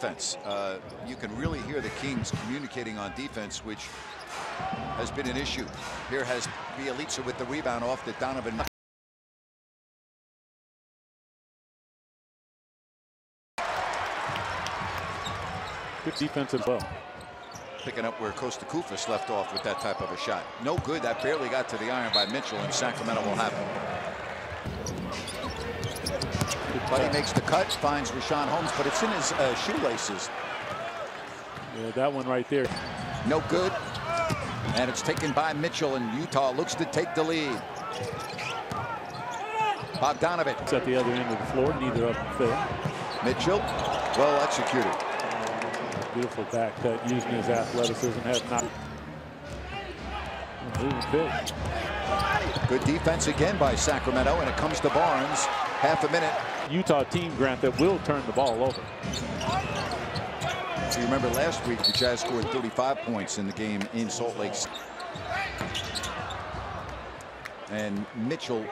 defense. Uh, you can really hear the Kings communicating on defense, which has been an issue. Here has Bjelica with the rebound off the Donovan. Good defense as well. Picking up where Costa Koufos left off with that type of a shot. No good. That barely got to the iron by Mitchell, and Sacramento will have it. But he makes the cut, finds Richaun Holmes, but it's in his uh, shoelaces. Yeah, that one right there. No good. And it's taken by Mitchell, and Utah looks to take the lead. Bogdanovich. It's at the other end of the floor. Neither of them fail. Mitchell, well executed. Beautiful back cut using his athleticism. has not. Good defense again by Sacramento, and it comes to Barnes. Half a minute. Utah team, Grant, that will turn the ball over. So you remember last week the Jazz scored 35 points in the game in Salt Lake. And Mitchell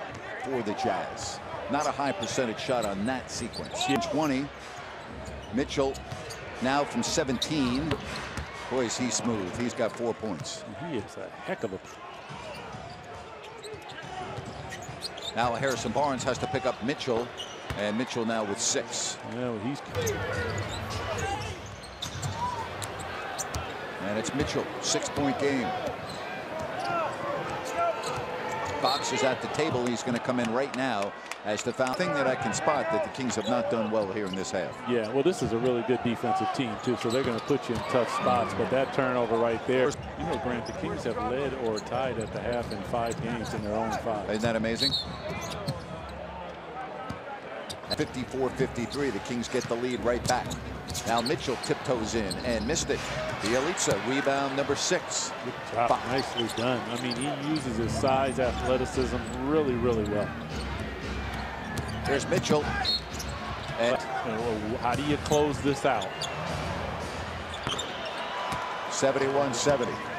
for the Jazz. Not a high percentage shot on that sequence. 20. Mitchell now from 17. Boy, is he smooth. He's got four points. He is a heck of a. Now Harrison Barnes has to pick up Mitchell. And Mitchell now with six. Yeah, well, he's. And it's Mitchell, six-point game. Fox is at the table. He's going to come in right now as the foul thing that I can spot that the Kings have not done well here in this half. Yeah, well, this is a really good defensive team, too, so they're going to put you in tough spots. But that turnover right there, you know, Grant, the Kings have led or tied at the half in five games in their own five. Isn't that amazing? 54-53, the Kings get the lead right back. Now Mitchell tiptoes in and missed it. The Bjelica, rebound number six. Nicely done. I mean, he uses his size, athleticism really, really well. There's Mitchell. And how do you close this out? 71-70.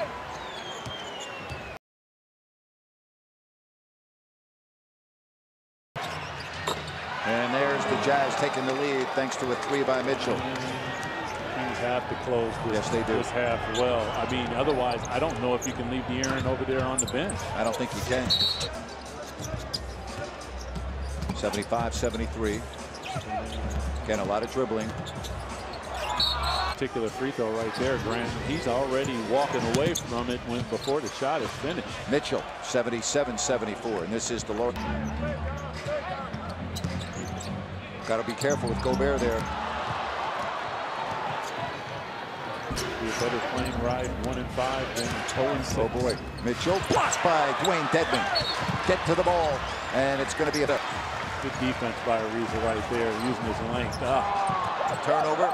And there's the Jazz taking the lead thanks to a three by Mitchell. Kings have to close this, yes, they do. this half well. I mean, otherwise, I don't know if you can leave the De'Aaron over there on the bench. I don't think you can. 75-73. Again, a lot of dribbling. Particular free throw right there, Grant. He's already walking away from it when before the shot is finished. Mitchell, 77-74, and this is the low. Got to be careful with Gobert there. Be a better playing right, one and five than toe and six. Oh boy, Mitchell blocked by Dewayne Dedmon. Get to the ball, and it's going to be a good defense by Ariza right there, using his length. Ah. A turnover.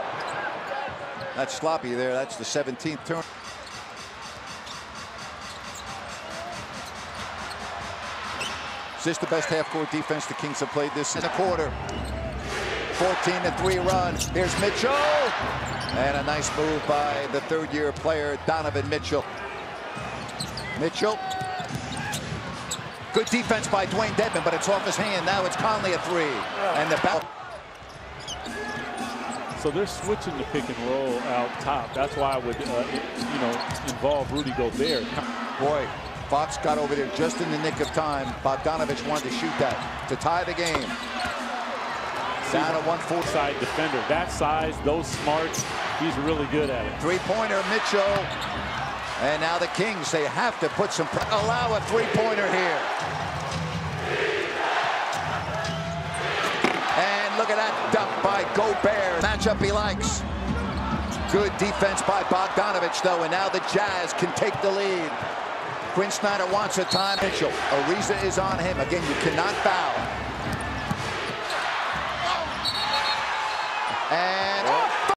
That's sloppy there. That's the 17th turn. Is this the best half-court defense the Kings have played this in the quarter? 14 to 3 run. Here's Mitchell. And a nice move by the third year player, Donovan Mitchell. Mitchell. Good defense by Dewayne Dedmon, but it's off his hand. Now it's Conley a three. And the ball. So they're switching the pick and roll out top. That's why I would, uh, you know, involve Rudy Gobert. Boy, Fox got over there just in the nick of time. Bob Bogdanovich wanted to shoot that to tie the game. Down to one four side defender. That size, those smarts, he's really good at it. Three-pointer, Mitchell. And now the Kings, they have to put some, allow a three-pointer here. And look at that dunk by Gobert. Matchup he likes. Good defense by Bogdanovich, though, and now the Jazz can take the lead. Quin Snyder wants a time. Mitchell, Ariza is on him. Again, you cannot foul.